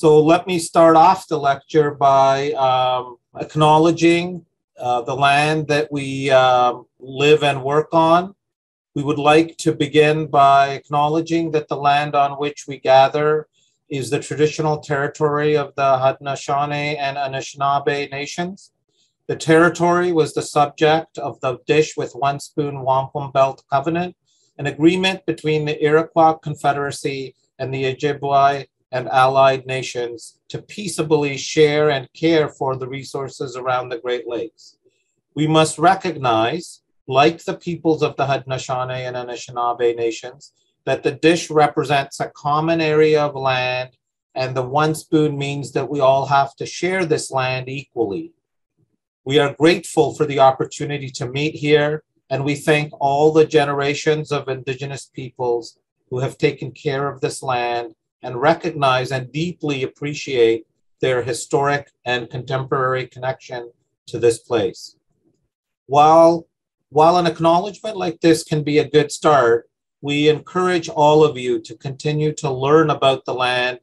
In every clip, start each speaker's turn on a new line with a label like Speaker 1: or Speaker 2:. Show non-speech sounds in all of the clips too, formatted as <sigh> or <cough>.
Speaker 1: So let me start off the lecture by um, acknowledging uh, the land that we um, live and work on. We would like to begin by acknowledging that the land on which we gather is the traditional territory of the Haudenosaunee and Anishinaabe nations. The territory was the subject of the Dish with One Spoon Wampum Belt Covenant, an agreement between the Iroquois Confederacy and the Ojibwe and allied nations to peaceably share and care for the resources around the Great Lakes. We must recognize, like the peoples of the Haudenosaunee and Anishinaabe nations, that the dish represents a common area of land, and the one spoon means that we all have to share this land equally. We are grateful for the opportunity to meet here, and we thank all the generations of Indigenous peoples who have taken care of this land and recognize and deeply appreciate their historic and contemporary connection to this place. While, while an acknowledgement like this can be a good start, we encourage all of you to continue to learn about the land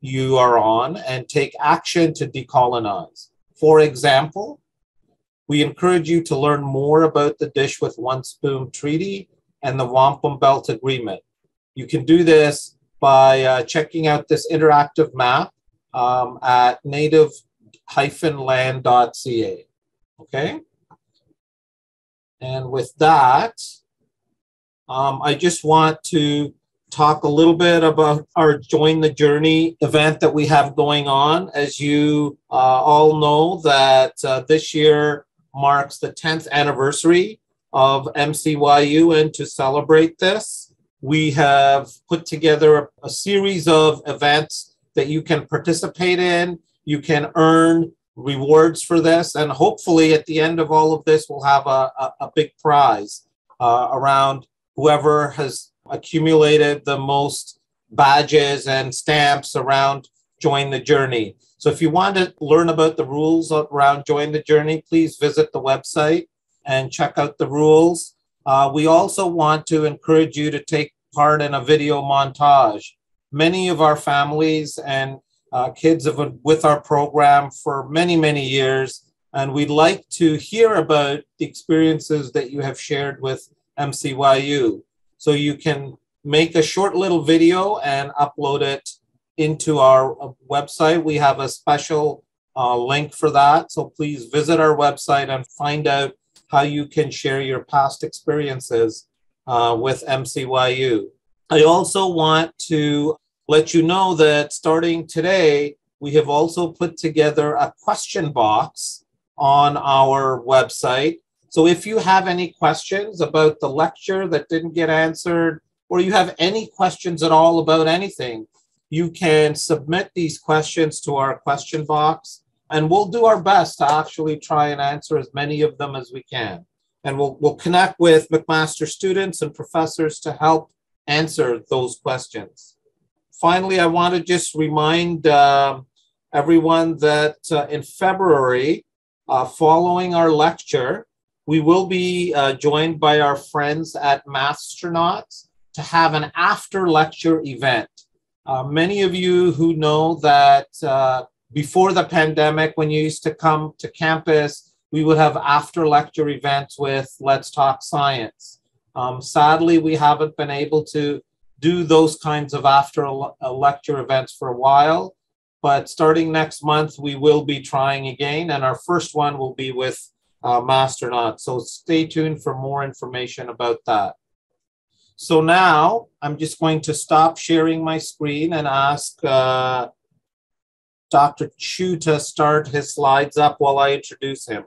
Speaker 1: you are on and take action to decolonize. For example, we encourage you to learn more about the Dish with One Spoon Treaty and the Wampum Belt Agreement. You can do this by uh, checking out this interactive map um, at native-land.ca. Okay? And with that, um, I just want to talk a little bit about our Join the Journey event that we have going on. As you uh, all know that uh, this year marks the 10th anniversary of MCYU and to celebrate this, we have put together a, series of events that you can participate in. You can earn rewards for this. And hopefully, at the end of all of this, we'll have a, a, a big prize uh, around whoever has accumulated the most badges and stamps around Join the Journey. So, if you want to learn about the rules around Join the Journey, please visit the website and check out the rules. Uh, we also want to encourage you to take part in a video montage. Many of our families and uh, kids have been with our program for many, many years, and we'd like to hear about the experiences that you have shared with MCYU. So you can make a short little video and upload it into our uh, website. We have a special uh, link for that. So please visit our website and find out how you can share your past experiences uh, with MCYU. I also want to let you know that starting today, we have also put together a question box on our website. So if you have any questions about the lecture that didn't get answered, or you have any questions at all about anything, you can submit these questions to our question box and we'll do our best to actually try and answer as many of them as we can. And we'll, we'll connect with McMaster students and professors to help answer those questions. Finally, I want to just remind uh, everyone that uh, in February, uh, following our lecture, we will be uh, joined by our friends at Masternauts to have an after lecture event. Uh, many of you who know that uh, before the pandemic, when you used to come to campus, we would have after lecture events with Let's Talk Science. Um, sadly, we haven't been able to do those kinds of after lecture events for a while, but starting next month, we will be trying again, and our first one will be with uh, Masternaut. So stay tuned for more information about that. So now I'm just going to stop sharing my screen and ask uh, Dr. Chu to start his slides up while I introduce him.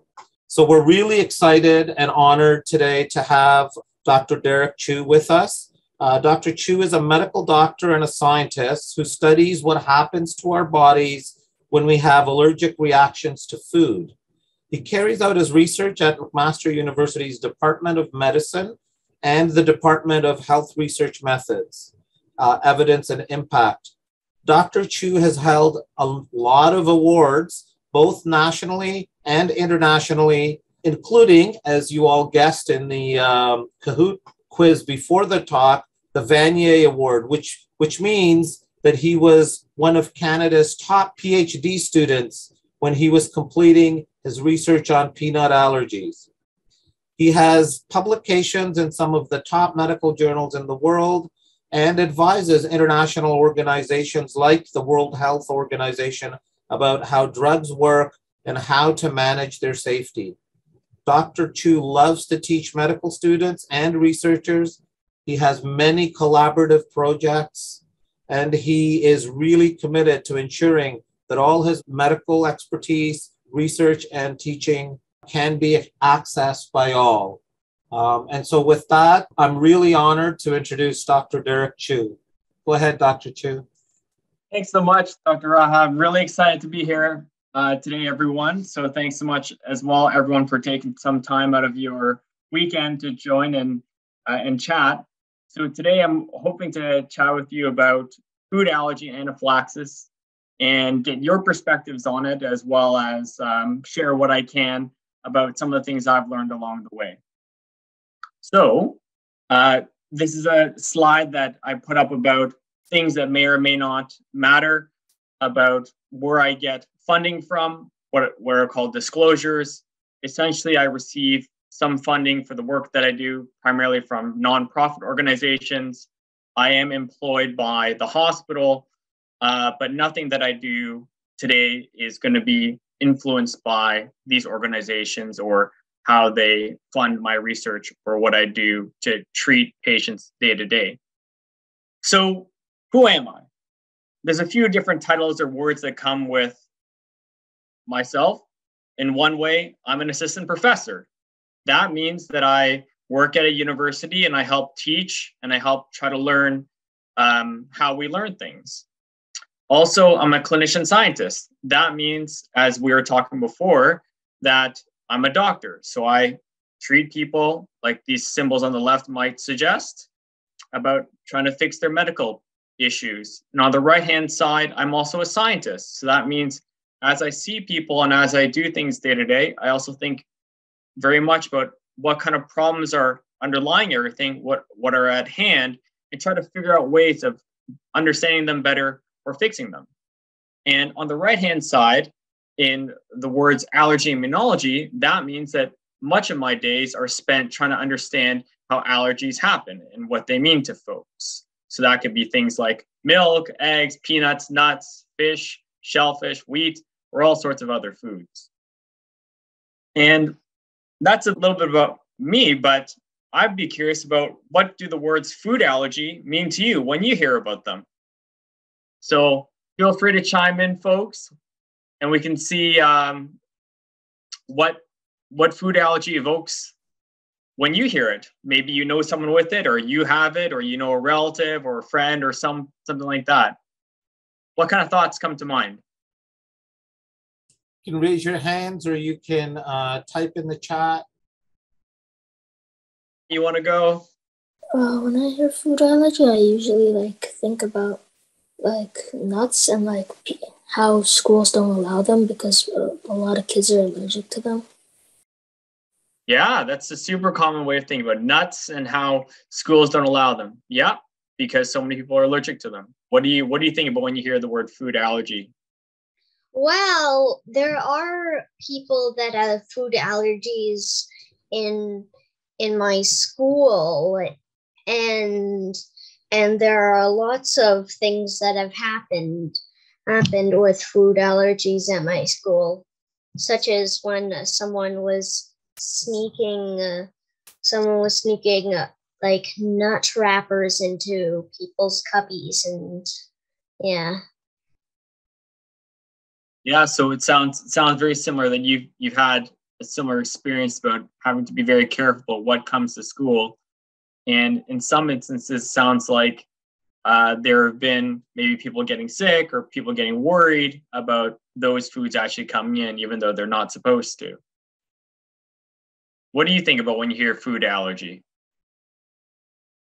Speaker 1: So we're really excited and honored today to have Dr. Derek Chu with us. Uh, Dr. Chu is a medical doctor and a scientist who studies what happens to our bodies when we have allergic reactions to food. He carries out his research at McMaster University's Department of Medicine and the Department of Health Research Methods, uh, Evidence and Impact. Dr. Chu has held a lot of awards, both nationally and internationally, including, as you all guessed in the um, Kahoot quiz before the talk, the Vanier Award, which, which means that he was one of Canada's top PhD students when he was completing his research on peanut allergies. He has publications in some of the top medical journals in the world and advises international organizations like the World Health Organization about how drugs work and how to manage their safety. Dr. Chu loves to teach medical students and researchers. He has many collaborative projects and he is really committed to ensuring that all his medical expertise, research, and teaching can be accessed by all. Um, and so, with that, I'm really honored to introduce Dr. Derek Chu. Go ahead, Dr. Chu.
Speaker 2: Thanks so much, Dr. Raha. I'm really excited to be here uh, today, everyone. So, thanks so much as well, everyone, for taking some time out of your weekend to join and uh, and chat. So today I'm hoping to chat with you about food allergy and anaphylaxis and get your perspectives on it, as well as um, share what I can about some of the things I've learned along the way. So uh, this is a slide that I put up about things that may or may not matter, about where I get funding from, what, what are called disclosures. Essentially, I receive some funding for the work that I do, primarily from nonprofit organizations. I am employed by the hospital, uh, but nothing that I do today is going to be influenced by these organizations or how they fund my research or what I do to treat patients day to day. So, who am I? There's a few different titles or words that come with myself. In one way, I'm an assistant professor that means that I work at a university and I help teach and I help try to learn um, how we learn things. Also, I'm a clinician scientist. That means, as we were talking before, that I'm a doctor. So I treat people like these symbols on the left might suggest about trying to fix their medical issues. And on the right hand side, I'm also a scientist. So that means as I see people and as I do things day to day, I also think very much about what kind of problems are underlying everything, what what are at hand, and try to figure out ways of understanding them better or fixing them. And on the right hand side, in the words allergy immunology, that means that much of my days are spent trying to understand how allergies happen and what they mean to folks. So that could be things like milk, eggs, peanuts, nuts, fish, shellfish, wheat, or all sorts of other foods. And that's a little bit about me, but I'd be curious about what do the words food allergy mean to you when you hear about them? So feel free to chime in, folks, and we can see um, what what food allergy evokes when you hear it. Maybe you know someone with it, or you have it, or you know a relative or a friend or some something like that. What kind of thoughts come to mind?
Speaker 1: You can raise your hands or you can uh, type in the chat.
Speaker 2: You want to go?
Speaker 3: Uh, when I hear food allergy, I usually like think about like nuts and like how schools don't allow them because uh, a lot of kids are allergic to them.
Speaker 2: Yeah, that's a super common way of thinking about nuts and how schools don't allow them. Yeah, because so many people are allergic to them. What do you what do you think about when you hear the word food allergy?
Speaker 4: Well, there are people that have food allergies in in my school and and there are lots of things that have happened happened with food allergies at my school such as when someone was sneaking uh, someone was sneaking uh, like nut wrappers into people's cubbies and yeah.
Speaker 2: Yeah, so it sounds it sounds very similar that you've you've had a similar experience about having to be very careful what comes to school, and in some instances, sounds like uh, there have been maybe people getting sick or people getting worried about those foods actually coming in, even though they're not supposed to. What do you think about when you hear food allergy?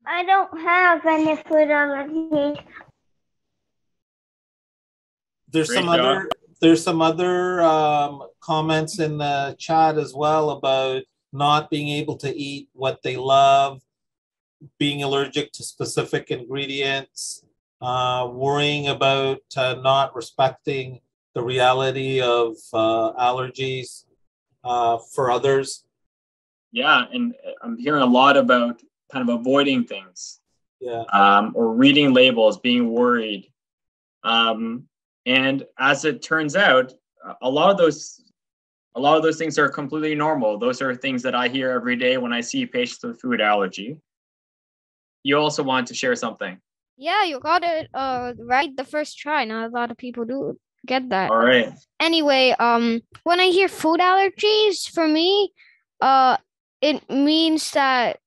Speaker 5: I don't have any food allergy.
Speaker 1: There's Great some job. other there's some other um, comments in the chat as well about not being able to eat what they love, being allergic to specific ingredients. uh, worrying about uh, not respecting the reality of uh, allergies uh, for others.
Speaker 2: Yeah, and I'm hearing a lot about kind of avoiding things.
Speaker 1: Yeah.
Speaker 2: Um, or reading labels, being worried. Um, and as it turns out, a lot of those a lot of those things are completely normal. Those are things that I hear every day when I see patients with food allergy. You also want to share something.
Speaker 6: Yeah, you got it uh, right the first try. Not a lot of people do get that.
Speaker 2: All right.
Speaker 6: Anyway, um, when I hear food allergies, for me, uh, it means that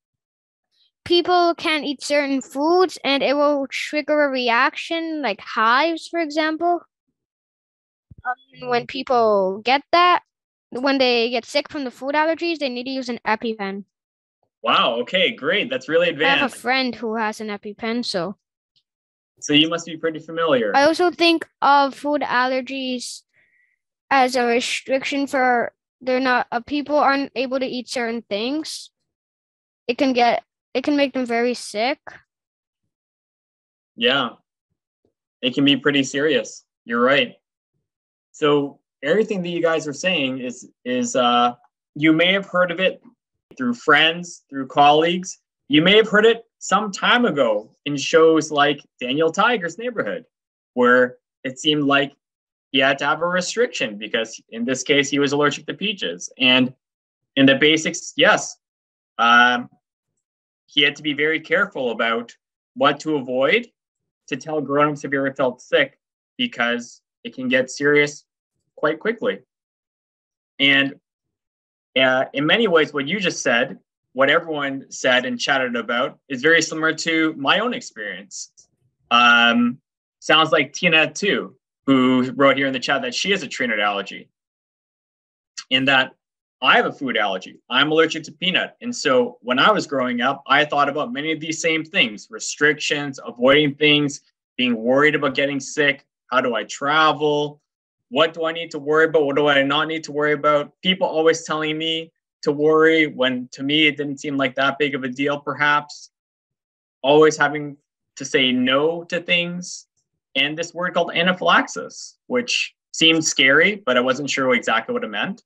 Speaker 6: people can't eat certain foods and it will trigger a reaction, like hives, for example. Um, when people get that, when they get sick from the food allergies, they need to use an EpiPen.
Speaker 2: Wow. Okay. Great. That's really advanced.
Speaker 6: I have a friend who has an EpiPen, so
Speaker 2: so you must be pretty familiar.
Speaker 6: I also think of food allergies as a restriction for they're not uh, people aren't able to eat certain things. It can get it can make them very sick.
Speaker 2: Yeah. It can be pretty serious. You're right. So everything that you guys are saying is is uh you may have heard of it through friends, through colleagues. You may have heard it some time ago in shows like Daniel Tiger's Neighborhood, where it seemed like he had to have a restriction because in this case he was allergic to peaches. And in the basics, yes, um, he had to be very careful about what to avoid to tell grown-ups if he ever felt sick because it can get serious quite quickly. And uh, in many ways, what you just said, what everyone said and chatted about, is very similar to my own experience. Um, sounds like Tina too, who wrote here in the chat that she has a tree nut allergy. In that I have a food allergy. I'm allergic to peanut. And so when I was growing up, I thought about many of these same things restrictions, avoiding things, being worried about getting sick. How do I travel? What do I need to worry about? What do I not need to worry about? People always telling me to worry when to me it didn't seem like that big of a deal, perhaps. Always having to say no to things. And this word called anaphylaxis, which seemed scary, but I wasn't sure exactly what it meant.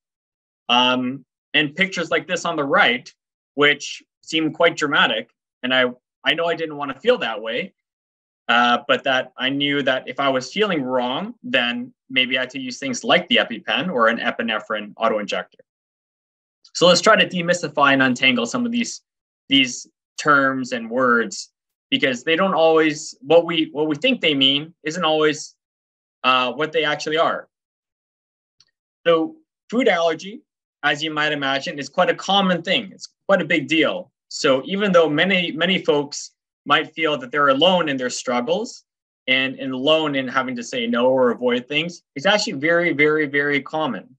Speaker 2: Um, and pictures like this on the right, which seem quite dramatic. And I, I know I didn't want to feel that way, uh, but that I knew that if I was feeling wrong, then maybe I had to use things like the EpiPen or an epinephrine autoinjector. So let's try to demystify and untangle some of these these terms and words because they don't always what we what we think they mean isn't always uh, what they actually are. So food allergy, as you might imagine, is quite a common thing. It's quite a big deal. So even though many many folks might feel that they're alone in their struggles and, and alone in having to say no or avoid things, it's actually very, very, very common.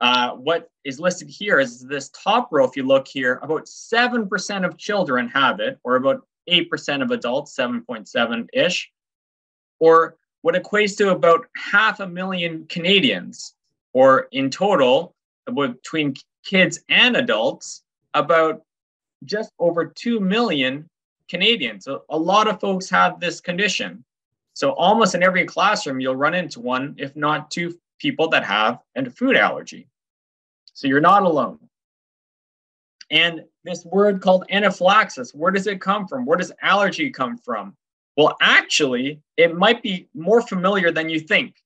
Speaker 2: Uh, what is listed here is this top row, if you look here, about 7% of children have it, or about 8% of adults, 7.7 ish, or what equates to about half a million Canadians, or in total, between kids and adults, about just over 2 million Canadians. So a lot of folks have this condition. So almost in every classroom, you'll run into one, if not two people that have a food allergy. So you're not alone. And this word called anaphylaxis, where does it come from? Where does allergy come from? Well, actually, it might be more familiar than you think.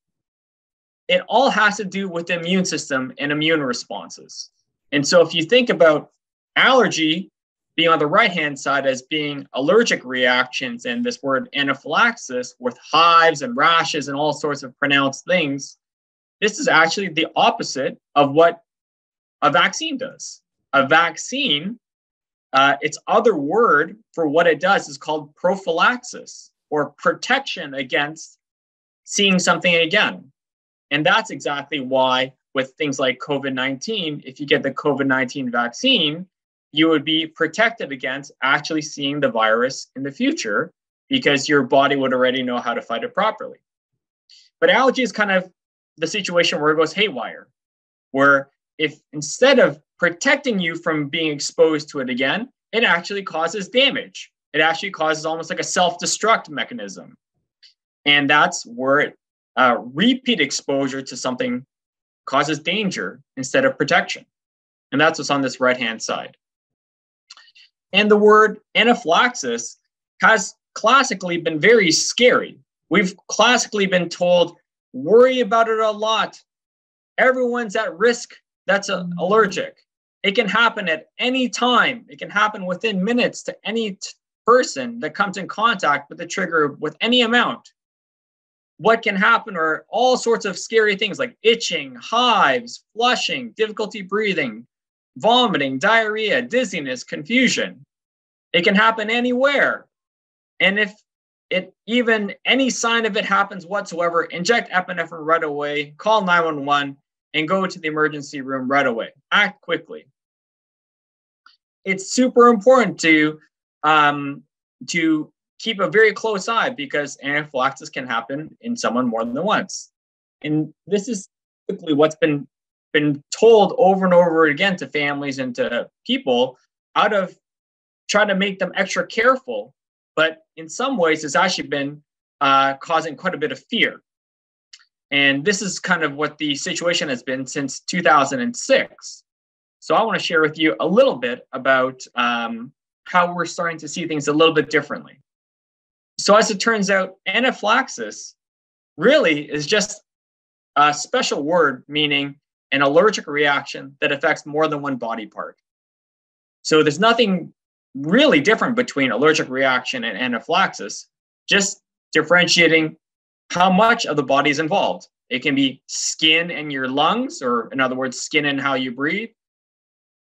Speaker 2: It all has to do with the immune system and immune responses. And so if you think about allergy being on the right hand side as being allergic reactions and this word anaphylaxis with hives and rashes and all sorts of pronounced things, this is actually the opposite of what a vaccine does. A vaccine, uh, its other word for what it does is called prophylaxis or protection against seeing something again. And that's exactly why, with things like COVID 19, if you get the COVID 19 vaccine, you would be protected against actually seeing the virus in the future because your body would already know how to fight it properly. But allergy is kind of the situation where it goes haywire, where if instead of protecting you from being exposed to it again, it actually causes damage. It actually causes almost like a self destruct mechanism. And that's where uh, repeat exposure to something causes danger instead of protection. And that's what's on this right hand side. And the word anaphylaxis has classically been very scary. We've classically been told, worry about it a lot. Everyone's at risk that's allergic. It can happen at any time. It can happen within minutes to any t- person that comes in contact with the trigger with any amount. What can happen are all sorts of scary things like itching, hives, flushing, difficulty breathing, vomiting, diarrhea, dizziness, confusion. It can happen anywhere. And if it even any sign of it happens whatsoever, inject epinephrine right away, call 911, and go to the emergency room right away. Act quickly. It's super important to um, to keep a very close eye because anaphylaxis can happen in someone more than once. And this is typically what's been been told over and over again to families and to people out of trying to make them extra careful. But in some ways, it's actually been uh, causing quite a bit of fear. And this is kind of what the situation has been since 2006. So I want to share with you a little bit about um, how we're starting to see things a little bit differently. So, as it turns out, anaphylaxis really is just a special word meaning an allergic reaction that affects more than one body part. So, there's nothing really different between allergic reaction and anaphylaxis, just differentiating how much of the body is involved. It can be skin and your lungs, or in other words, skin and how you breathe,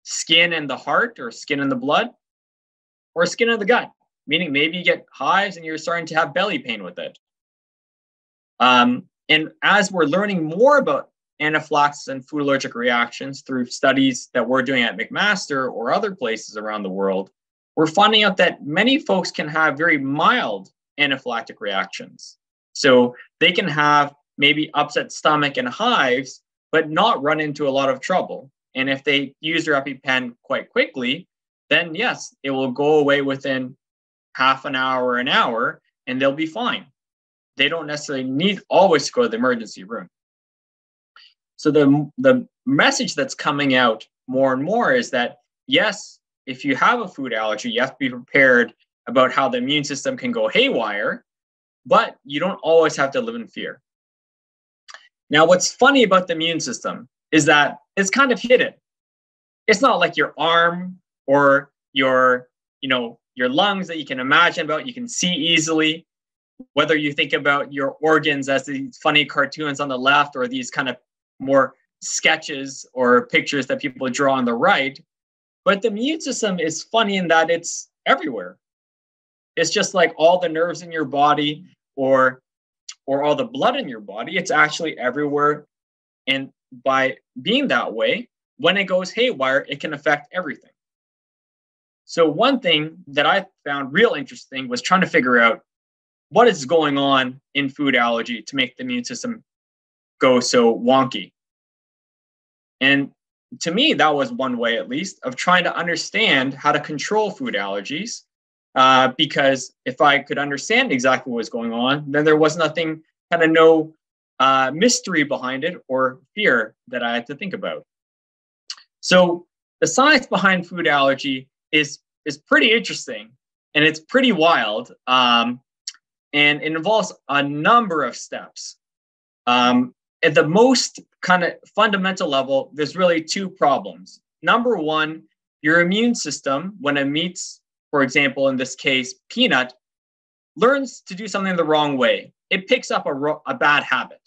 Speaker 2: skin and the heart, or skin and the blood, or skin of the gut, meaning maybe you get hives and you're starting to have belly pain with it. Um, and as we're learning more about anaphylaxis and food allergic reactions through studies that we're doing at McMaster or other places around the world, we're finding out that many folks can have very mild anaphylactic reactions. So they can have maybe upset stomach and hives, but not run into a lot of trouble. And if they use their EpiPen quite quickly, then yes, it will go away within half an hour or an hour and they'll be fine. They don't necessarily need always to go to the emergency room. So the, the message that's coming out more and more is that yes, if you have a food allergy, you have to be prepared about how the immune system can go haywire, but you don't always have to live in fear. Now, what's funny about the immune system is that it's kind of hidden. It's not like your arm or your you know your lungs that you can imagine about you can see easily whether you think about your organs as these funny cartoons on the left or these kind of more sketches or pictures that people draw on the right but the immune system is funny in that it's everywhere. It's just like all the nerves in your body or or all the blood in your body it's actually everywhere. And by being that way when it goes haywire it can affect everything. So one thing that I found real interesting was trying to figure out what is going on in food allergy to make the immune system go so wonky. And to me, that was one way, at least, of trying to understand how to control food allergies. Uh, because if I could understand exactly what was going on, then there was nothing, kind of no uh, mystery behind it or fear that I had to think about. So the science behind food allergy is is pretty interesting and it's pretty wild. Um, and it involves a number of steps. Um, at the most kind of fundamental level, there's really two problems. Number one, your immune system, when it meets, for example, in this case, peanut, learns to do something the wrong way. It picks up a, ro- a bad habit.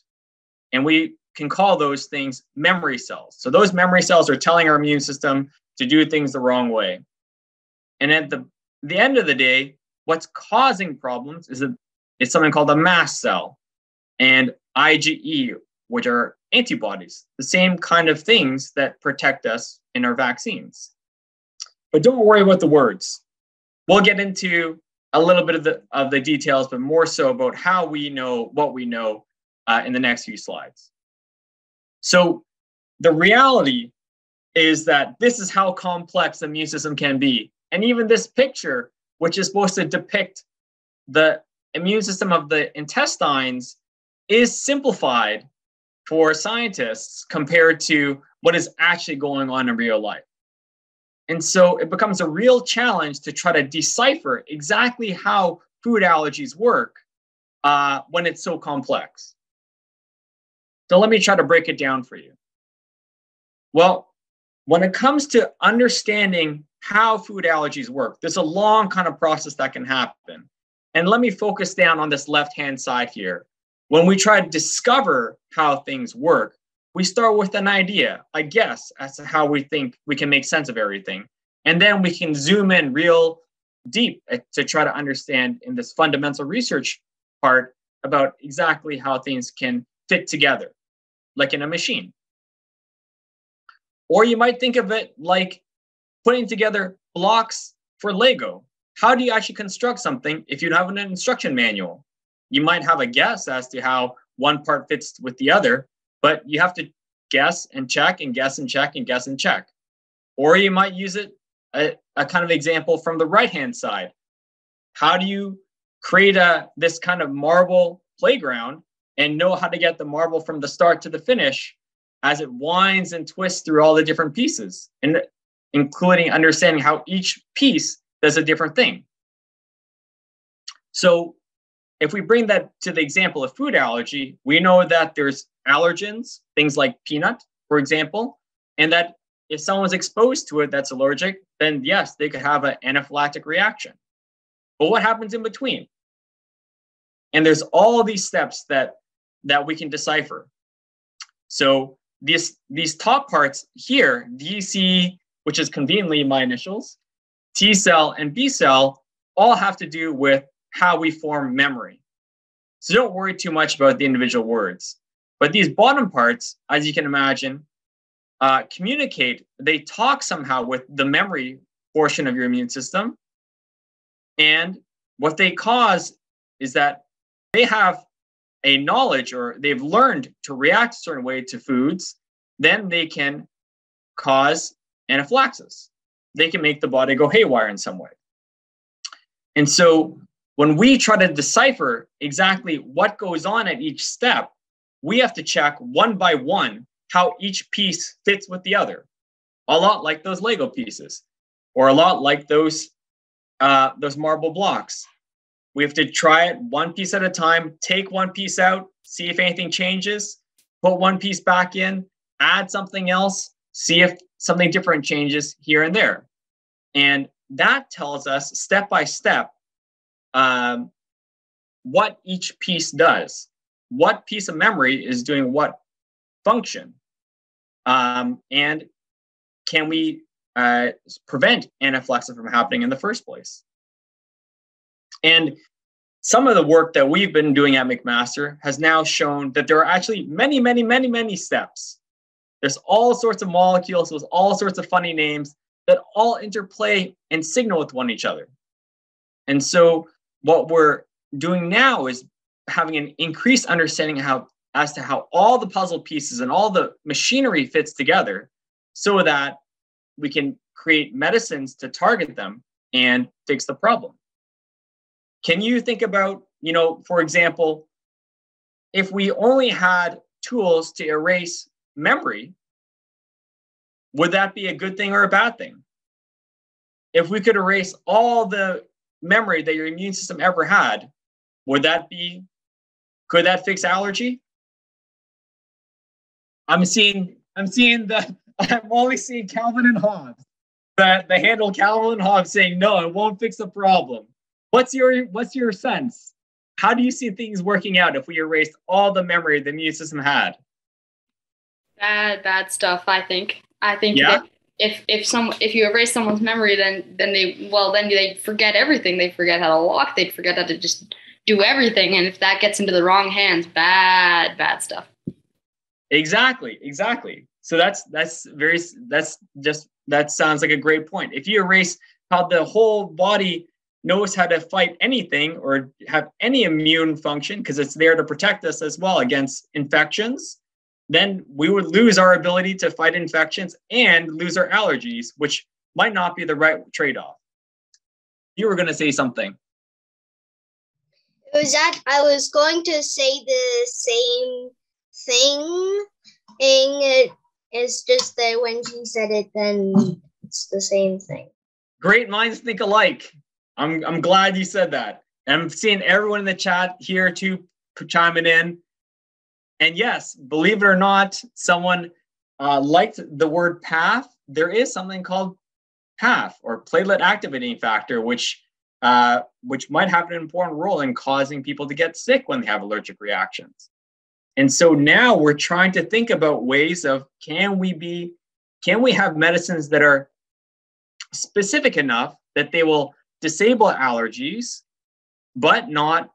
Speaker 2: And we can call those things memory cells. So those memory cells are telling our immune system to do things the wrong way. And at the, the end of the day, what's causing problems is a, it's something called a mast cell and IgE, which are antibodies, the same kind of things that protect us in our vaccines. But don't worry about the words. We'll get into a little bit of the, of the details, but more so about how we know what we know uh, in the next few slides. So the reality is that this is how complex the immune system can be. And even this picture, which is supposed to depict the immune system of the intestines is simplified for scientists compared to what is actually going on in real life. And so it becomes a real challenge to try to decipher exactly how food allergies work uh, when it's so complex. So let me try to break it down for you. Well, when it comes to understanding how food allergies work, there's a long kind of process that can happen. And let me focus down on this left hand side here. When we try to discover how things work, we start with an idea, a guess as to how we think we can make sense of everything. And then we can zoom in real deep eh, to try to understand in this fundamental research part about exactly how things can fit together, like in a machine. Or you might think of it like putting together blocks for Lego. How do you actually construct something if you don't have an instruction manual? You might have a guess as to how one part fits with the other, but you have to guess and check and guess and check and guess and check. Or you might use it a, a kind of example from the right hand side. How do you create a this kind of marble playground and know how to get the marble from the start to the finish as it winds and twists through all the different pieces, and including understanding how each piece does a different thing. So if we bring that to the example of food allergy, we know that there's allergens, things like peanut, for example, and that if someone's exposed to it that's allergic, then yes, they could have an anaphylactic reaction. But what happens in between? And there's all these steps that that we can decipher. So these these top parts here, DC, which is conveniently my initials, T cell and B cell, all have to do with how we form memory. So don't worry too much about the individual words. But these bottom parts, as you can imagine, uh, communicate, they talk somehow with the memory portion of your immune system. And what they cause is that they have a knowledge or they've learned to react a certain way to foods, then they can cause anaphylaxis. They can make the body go haywire in some way. And so when we try to decipher exactly what goes on at each step, we have to check one by one how each piece fits with the other. A lot like those Lego pieces, or a lot like those uh, those marble blocks. We have to try it one piece at a time, take one piece out, see if anything changes, put one piece back in, add something else, see if something different changes here and there. And that tells us step by step um, what each piece does. What piece of memory is doing what function? Um, and can we uh, prevent anaphylaxis from happening in the first place? And some of the work that we've been doing at mcmaster has now shown that there are actually many many many many steps. There's all sorts of molecules with all sorts of funny names that all interplay and signal with one each other. And so what we're doing now is having an increased understanding how as to how all the puzzle pieces and all the machinery fits together so that we can create medicines to target them and fix the problem. Can you think about you know for example if we only had tools to erase memory would that be a good thing or a bad thing? If we could erase all the memory that your immune system ever had would that be could that fix allergy? I'm seeing I'm seeing the <laughs> I'm only seeing Calvin and Hobbes. The the handle Calvin and Hobbes saying no, it won't fix the problem. What's your what's your sense? How do you see things working out if we erased all the memory the immune system had?
Speaker 7: Bad bad stuff, I think. I think
Speaker 2: yeah?
Speaker 7: If if some if you erase someone's memory then then they well then they forget everything. They forget how to walk, they forget how to just do everything. And if that gets into the wrong hands, bad, bad stuff.
Speaker 2: Exactly, exactly. So that's that's very that's just that sounds like a great point. If you erase how the whole body knows how to fight anything or have any immune function because it's there to protect us as well against infections, then we would lose our ability to fight infections and lose our allergies, which might not be the right trade off. You were going to say something
Speaker 4: It was that I was going to say the same thing. And it's just that when she said it, then it's the same thing.
Speaker 2: Great minds think alike. I'm I'm glad you said that. I'm seeing everyone in the chat here too chiming in. And yes, believe it or not, someone uh, liked the word path. There is something called path or platelet activating factor, which uh, which might have an important role in causing people to get sick when they have allergic reactions. And so now we're trying to think about ways of can we be can we have medicines that are specific enough that they will disable allergies but not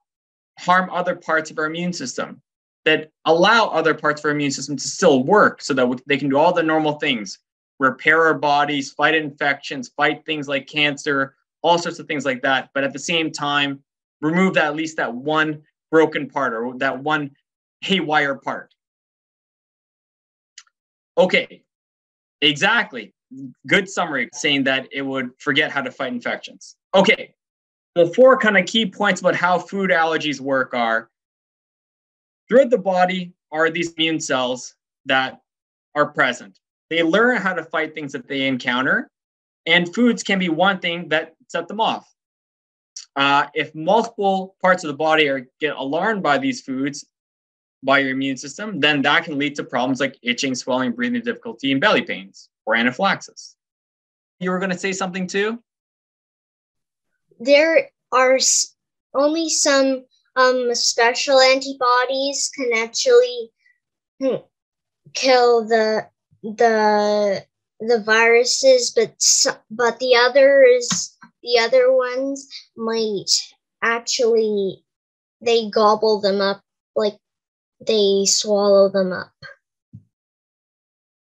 Speaker 2: harm other parts of our immune system that allow other parts of our immune system to still work so that they can do all the normal things. Repair our bodies fight infections fight things like cancer all sorts of things like that. But at the same time remove that at least that one broken part or that one haywire part. Okay exactly. Good summary saying that it would forget how to fight infections. Okay the four kind of key points about how food allergies work are throughout the body are these immune cells that are present. They learn how to fight things that they encounter, and foods can be one thing that set them off. Uh, if multiple parts of the body are get alarmed by these foods, by your immune system, then that can lead to problems like itching, swelling, breathing difficulty, and belly pains or anaphylaxis. You were going to say something too?
Speaker 4: there are only some um, special antibodies can actually kill the the the viruses, but but the others the other ones might actually they gobble them up like they swallow them up.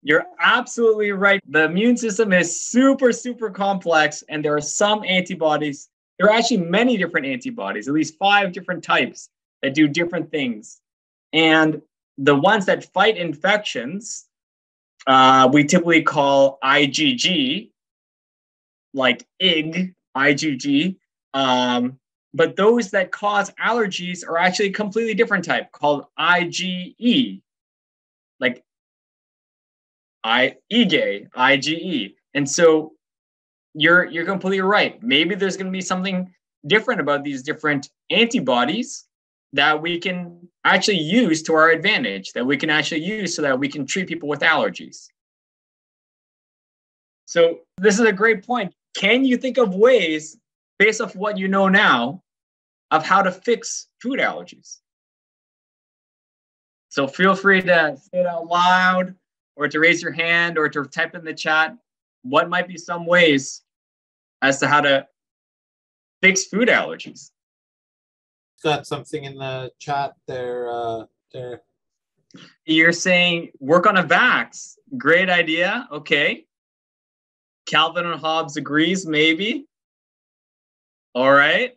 Speaker 2: You're absolutely right. The immune system is super, super complex, and there are some antibodies there are actually many different antibodies, at least five different types that do different things. And the ones that fight infections, uh, we typically call IgG, like IG, IgG. Um, but those that cause allergies are actually a completely different type called IgE, like I IgE, IgE. And so you're you're completely right. Maybe there's going to be something different about these different antibodies that we can actually use to our advantage, that we can actually use so that we can treat people with allergies. So this is a great point. Can you think of ways, based off what you know now, of how to fix food allergies? So feel free to say it out loud or to raise your hand or to type in the chat what might be some ways as to how to fix food allergies?
Speaker 1: Got something in the chat there, uh, there.
Speaker 2: You're saying work on a vax. Great idea. Okay. Calvin and Hobbes agrees, maybe. All right.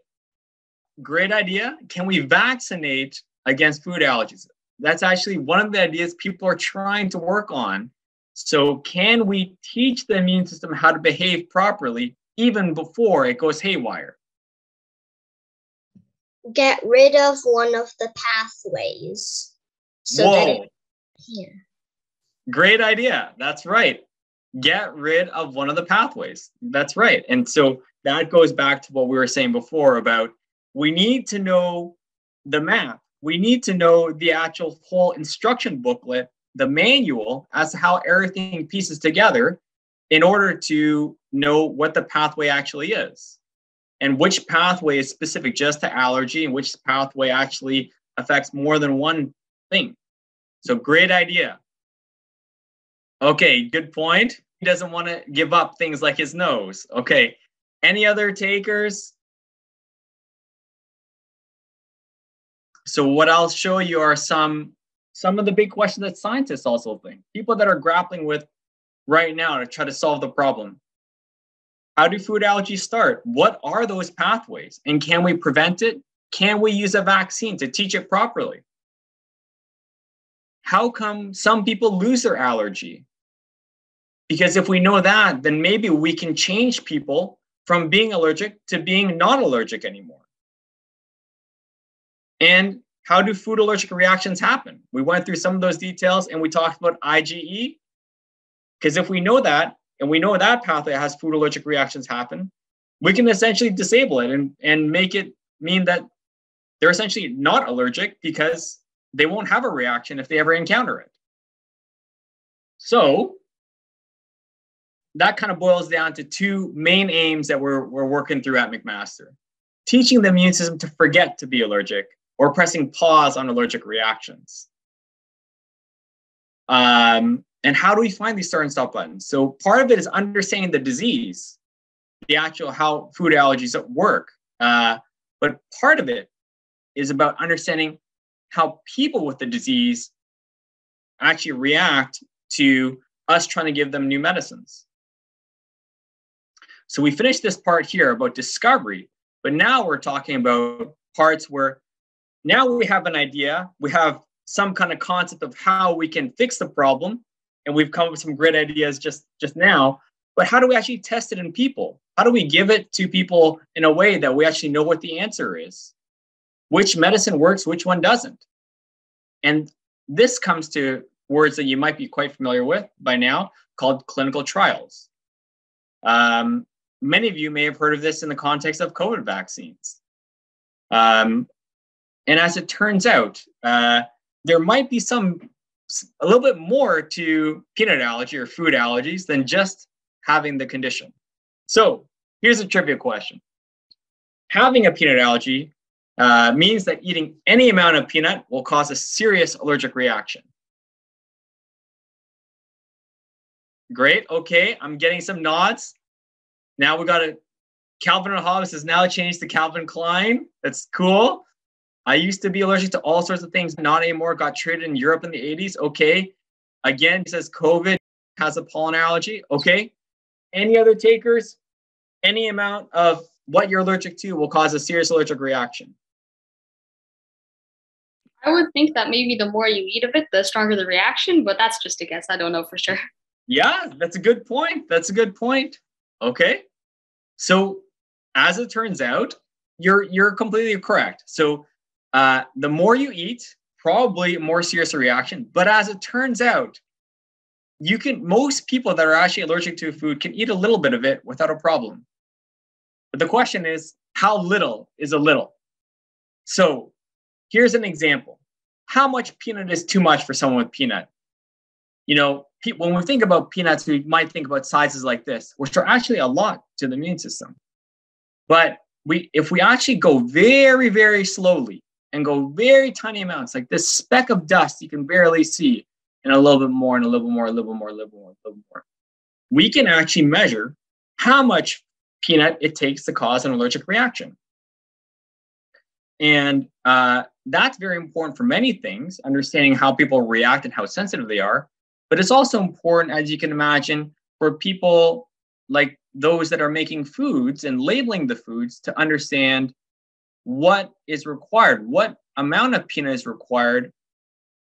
Speaker 2: Great idea. Can we vaccinate against food allergies? That's actually one of the ideas people are trying to work on so, can we teach the immune system how to behave properly even before it goes haywire?
Speaker 4: Get rid of one of the pathways. So
Speaker 2: Whoa.
Speaker 4: that it, yeah.
Speaker 2: Great idea. That's right. Get rid of one of the pathways. That's right. And so that goes back to what we were saying before about we need to know the map. We need to know the actual whole instruction booklet the manual as to how everything pieces together in order to know what the pathway actually is and which pathway is specific just to allergy and which pathway actually affects more than one thing. So, great idea. Okay, good point. He doesn't want to give up things like his nose. Okay, any other takers? So, what I'll show you are some some of the big questions that scientists also think, people that are grappling with right now to try to solve the problem. How do food allergies start? What are those pathways? And can we prevent it? Can we use a vaccine to teach it properly? How come some people lose their allergy? Because if we know that, then maybe we can change people from being allergic to being not allergic anymore. And how do food allergic reactions happen? We went through some of those details and we talked about IgE. Because if we know that, and we know that pathway has food allergic reactions happen, we can essentially disable it and, and make it mean that they're essentially not allergic because they won't have a reaction if they ever encounter it. So that kind of boils down to two main aims that we're, we're working through at McMaster. Teaching the immune system to forget to be allergic or pressing pause on allergic reactions. Um, and how do we find these start and stop buttons? So part of it is understanding the disease, the actual how food allergies work. Uh, but part of it is about understanding how people with the disease actually react to us trying to give them new medicines. So we finished this part here about discovery, but now we're talking about parts where now we have an idea, we have some kind of concept of how we can fix the problem, and we've come up with some great ideas just just now. But how do we actually test it in people? How do we give it to people in a way that we actually know what the answer is? Which medicine works, which one doesn't? And this comes to words that you might be quite familiar with by now called clinical trials. Um, many of you may have heard of this in the context of COVID vaccines. Um, and as it turns out, uh, there might be some a little bit more to peanut allergy or food allergies than just having the condition. So here's a trivia question. Having a peanut allergy uh, means that eating any amount of peanut will cause a serious allergic reaction. Great. Okay. I'm getting some nods. Now we got a Calvin and Hobbes has now changed to Calvin Klein. That's cool. I used to be allergic to all sorts of things, not anymore. Got treated in Europe in the 80s. Okay. Again, says COVID has a pollen allergy. Okay. Any other takers? Any amount of what you're allergic to will cause a serious allergic reaction.
Speaker 7: I would think that maybe the more you eat of it, the stronger the reaction, but that's just a guess. I don't know for sure.
Speaker 2: Yeah, that's a good point. That's a good point. Okay. So as it turns out, you're you're completely correct. So uh, the more you eat, probably more serious a reaction. But as it turns out, you can most people that are actually allergic to food can eat a little bit of it without a problem. But the question is, how little is a little? So here's an example. How much peanut is too much for someone with peanut? You know, when we think about peanuts, we might think about sizes like this, which are actually a lot to the immune system. But we, if we actually go very, very slowly and go very tiny amounts, like this speck of dust you can barely see, and a little bit more, and a little bit more, a little bit more, a little bit more, a little bit more, we can actually measure how much peanut it takes to cause an allergic reaction. And uh, that's very important for many things, understanding how people react and how sensitive they are. But it's also important, as you can imagine, for people like those that are making foods and labeling the foods to understand what is required, what amount of peanut is required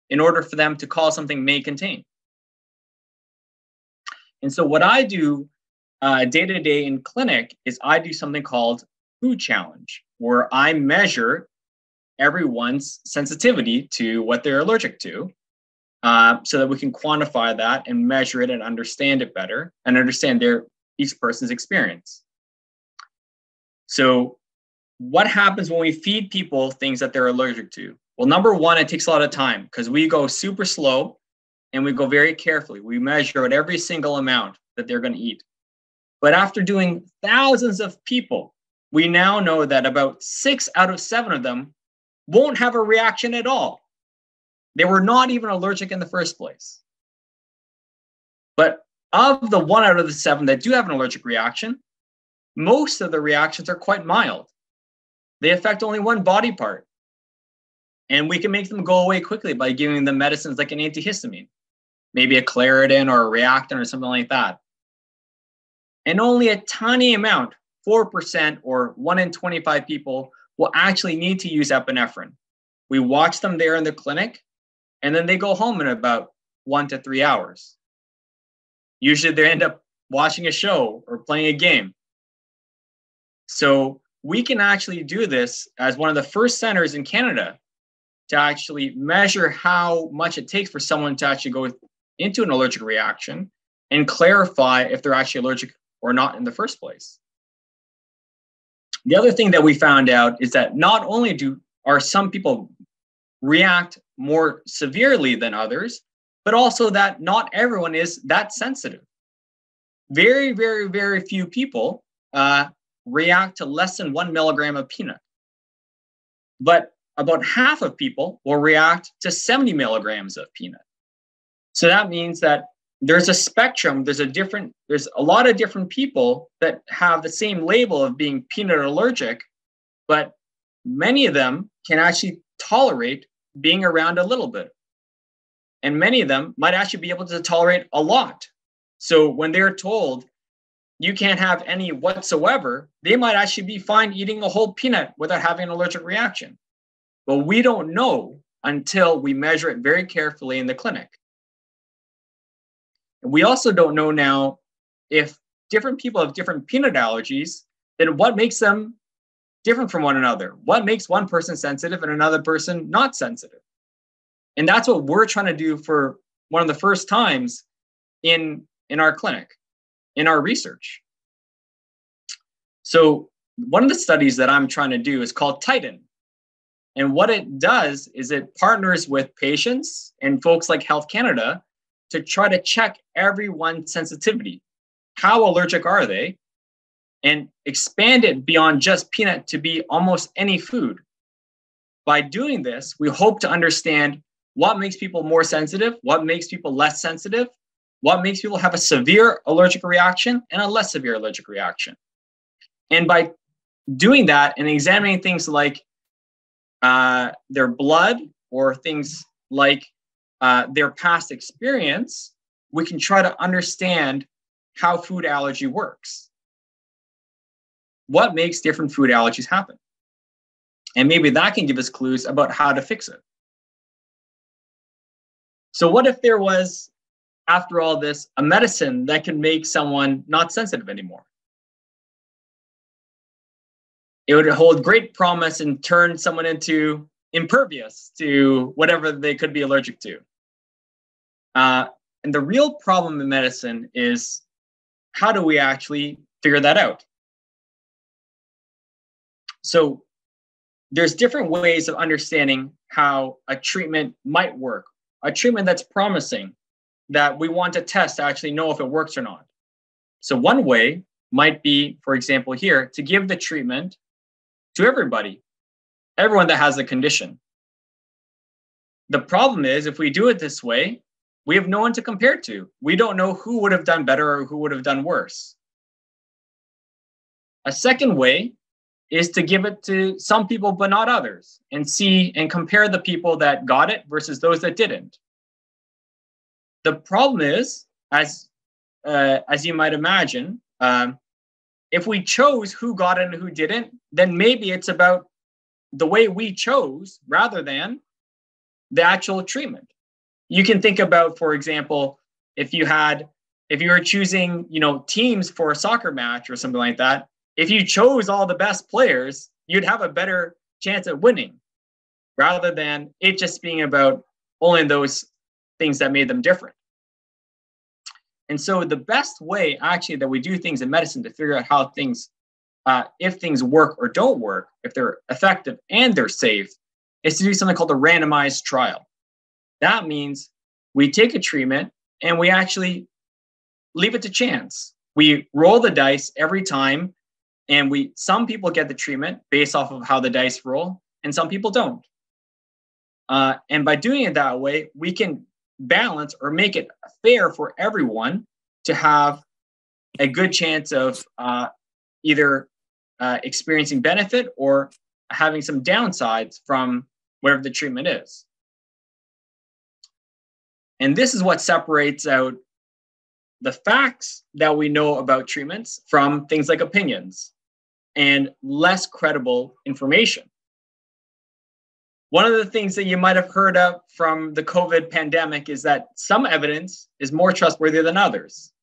Speaker 2: in order for them to call something may contain. And so, what I do day to day in clinic is I do something called food challenge, where I measure everyone's sensitivity to what they're allergic to uh, so that we can quantify that and measure it and understand it better and understand their each person's experience. So, what happens when we feed people things that they're allergic to? Well, number one, it takes a lot of time because we go super slow and we go very carefully. We measure out every single amount that they're going to eat. But after doing thousands of people, we now know that about six out of seven of them won't have a reaction at all. They were not even allergic in the first place. But of the one out of the seven that do have an allergic reaction, most of the reactions are quite mild. They affect only one body part. And we can make them go away quickly by giving them medicines like an antihistamine, maybe a Claritin or a Reactine or something like that. And only a tiny amount, 4% or 1 in 25 people, will actually need to use epinephrine. We watch them there in the clinic, and then they go home in about one to three hours. Usually they end up watching a show or playing a game. So we can actually do this as one of the first centers in Canada to actually measure how much it takes for someone to actually go into an allergic reaction and clarify if they're actually allergic or not in the first place. The other thing that we found out is that not only do are some people react more severely than others, but also that not everyone is that sensitive. Very, very, very few people uh, react to less than one milligram of peanut. But about half of people will react to 70 milligrams of peanut. So that means that there's a spectrum, there's a different, there's a lot of different people that have the same label of being peanut allergic, but many of them can actually tolerate being around a little bit. And many of them might actually be able to tolerate a lot. So when they're told you can't have any whatsoever, they might actually be fine eating a whole peanut without having an allergic reaction. But we don't know until we measure it very carefully in the clinic. We also don't know now if different people have different peanut allergies, then what makes them different from one another? What makes one person sensitive and another person not sensitive? And that's what we're trying to do for one of the first times in in our clinic, in our research. So one of the studies that I'm trying to do is called Titan. And what it does is it partners with patients and folks like Health Canada to try to check everyone's sensitivity. How allergic are they? And expand it beyond just peanut to be almost any food. By doing this, we hope to understand what makes people more sensitive, what makes people less sensitive, what makes people have a severe allergic reaction and a less severe allergic reaction. And by doing that and examining things like uh, their blood or things like uh, their past experience, we can try to understand how food allergy works. What makes different food allergies happen? And maybe that can give us clues about how to fix it. So, what if there was, after all this, a medicine that can make someone not sensitive anymore? It would hold great promise and turn someone into impervious to whatever they could be allergic to. Uh, and the real problem in medicine is how do we actually figure that out? So there's different ways of understanding how a treatment might work, a treatment that's promising that we want to test to actually know if it works or not. So one way might be, for example, here to give the treatment to everybody, everyone that has the condition. The problem is if we do it this way, we have no one to compare to. We don't know who would have done better or who would have done worse. A second way is to give it to some people but not others and see and compare the people that got it versus those that didn't. The problem is, as uh, as you might imagine, um, if we chose who got it and who didn't, then maybe it's about the way we chose rather than the actual treatment. You can think about, for example, if you had, if you were choosing, you know, teams for a soccer match or something like that, if you chose all the best players, you'd have a better chance at winning rather than it just being about only those things that made them different. And so the best way actually that we do things in medicine to figure out how things, uh, if things work or don't work, if they're effective and they're safe, is to do something called a randomized trial. That means we take a treatment and we actually leave it to chance. We roll the dice every time and we some people get the treatment based off of how the dice roll and some people don't. Uh, and by doing it that way, we can balance or make it fair for everyone to have a good chance of uh, either uh, experiencing benefit or having some downsides from whatever the treatment is. And this is what separates out the facts that we know about treatments from things like opinions and less credible information. One of the things that you might have heard of from the COVID pandemic is that some evidence is more trustworthy than others.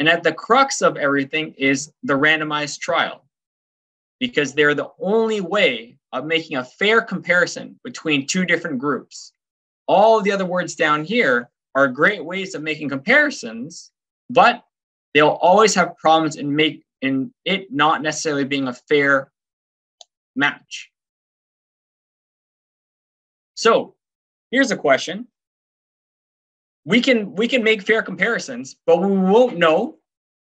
Speaker 2: And at the crux of everything is the randomized trial, because they're the only way of making a fair comparison between two different groups. All the other words down here are great ways of making comparisons, but they'll always have problems in make in it not necessarily being a fair match. So here's a question. We can we can make fair comparisons, but we won't know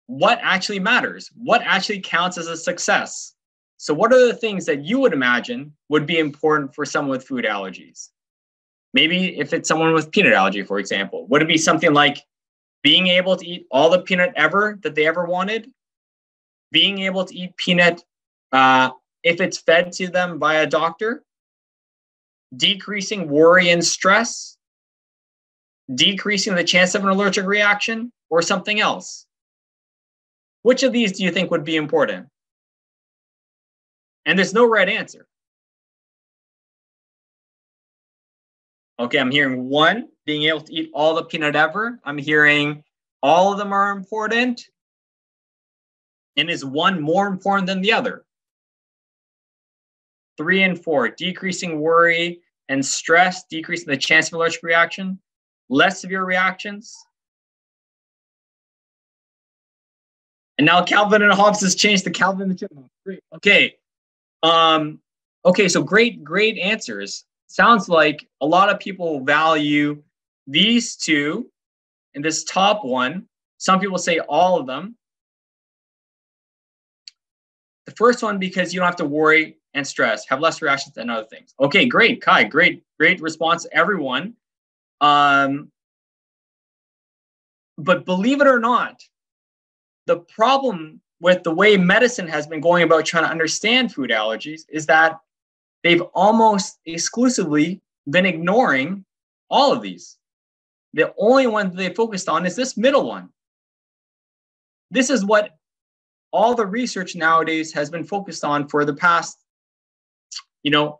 Speaker 2: what actually matters, what actually counts as a success. So what are the things that you would imagine would be important for someone with food allergies? Maybe if it's someone with peanut allergy, for example, would it be something like being able to eat all the peanut ever that they ever wanted? Being able to eat peanut uh, if it's fed to them by a doctor? Decreasing worry and stress? Decreasing the chance of an allergic reaction or something else? Which of these do you think would be important? And there's no right answer. Okay, I'm hearing one, being able to eat all the peanut ever. I'm hearing all of them are important. And is one more important than the other? Three and four, decreasing worry and stress, decreasing the chance of allergic reaction, less severe reactions. And now Calvin and Hobbes has changed to Calvin and the Chipmunk. Great. Okay. Um, okay, so great, great answers sounds like a lot of people value these two and this top one. Some people say all of them. The first one, because you don't have to worry and stress, have less reactions than other things. Okay, great, Kai, great, great response, everyone. Um, but believe it or not, the problem with the way medicine has been going about trying to understand food allergies is that they've almost exclusively been ignoring all of these. The only one they focused on is this middle one. This is what all the research nowadays has been focused on for the past, you know,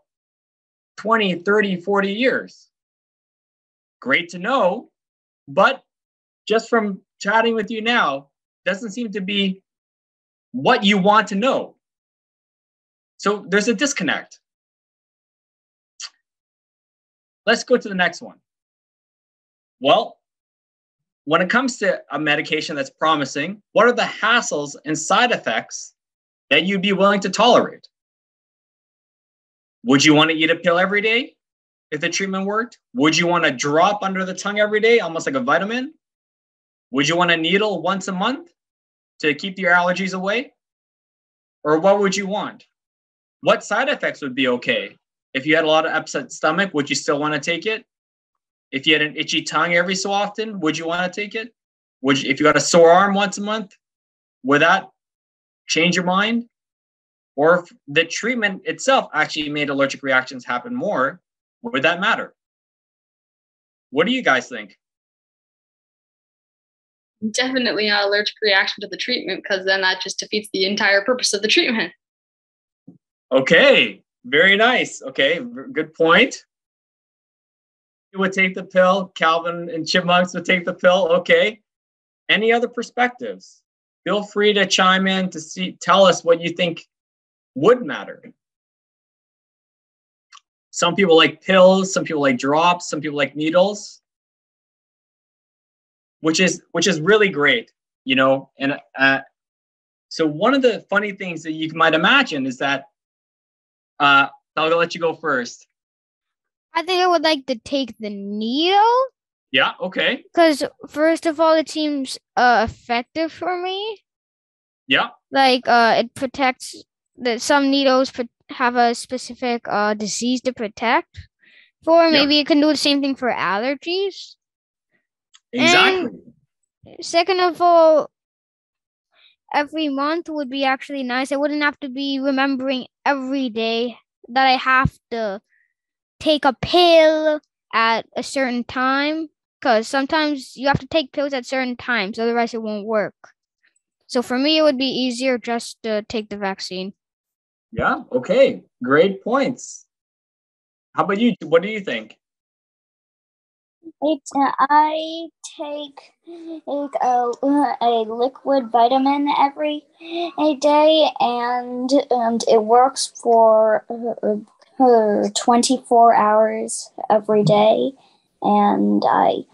Speaker 2: 20, 30, 40 years. Great to know, but just from chatting with you now, doesn't seem to be what you want to know. So there's a disconnect. Let's go to the next one. Well, when it comes to a medication that's promising, what are the hassles and side effects that you'd be willing to tolerate? Would you want to eat a pill every day if the treatment worked? Would you want to drop under the tongue every day, almost like a vitamin? Would you want a needle once a month to keep your allergies away? Or what would you want? What side effects would be okay? If you had a lot of upset stomach, would you still want to take it? If you had an itchy tongue every so often, would you want to take it? Would you, if you got a sore arm once a month, would that change your mind? Or if the treatment itself actually made allergic reactions happen more, would that matter? What do you guys think?
Speaker 7: Definitely not allergic reaction to the treatment because then that just defeats the entire purpose of the treatment.
Speaker 2: Okay, very nice. Okay, good point. You would take the pill. Calvin and Chipmunks would take the pill. Okay. Any other perspectives? Feel free to chime in to see. Tell us what you think would matter. Some people like pills. Some people like drops. Some people like needles. Which is which is really great, you know. And uh, so one of the funny things that you might imagine is that uh, I'll let you go first.
Speaker 6: I think I would like to take the needle.
Speaker 2: Yeah, okay.
Speaker 6: Because first of all, it seems uh, effective for me.
Speaker 2: Yeah.
Speaker 6: Like uh, it protects that some needles have a specific uh disease to protect. For maybe it can do the same thing for allergies.
Speaker 2: Exactly.
Speaker 6: And second of all, every month would be actually nice. I wouldn't have to be remembering every day that I have to take a pill at a certain time because sometimes you have to take pills at certain times, otherwise, it won't work. So for me, it would be easier just to take the vaccine.
Speaker 2: Yeah, okay. Great points. How about you? What do you think?
Speaker 5: It, uh, I take take a, a liquid vitamin every day, and and it works for uh, uh, 24 hours every day, and I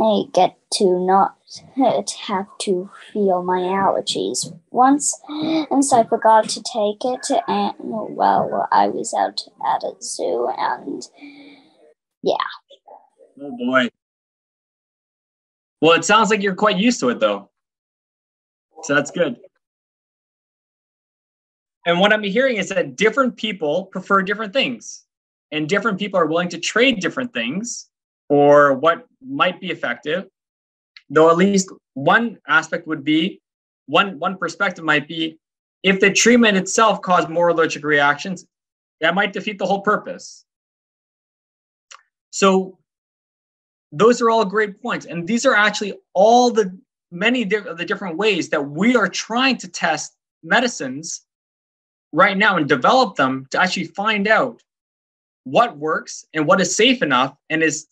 Speaker 5: I get to not have to feel my allergies. Once, once I forgot to take it, and well, I was out at a zoo, and yeah.
Speaker 2: Oh boy. Well, it sounds like you're quite used to it though. So that's good. And what I'm hearing is that different people prefer different things, and different people are willing to trade different things for what might be effective. Though at least one aspect would be one one perspective might be if the treatment itself caused more allergic reactions, that might defeat the whole purpose. So those are all great points. And these are actually all the many of the different ways that we are trying to test medicines right now and develop them to actually find out what works and what is safe enough and is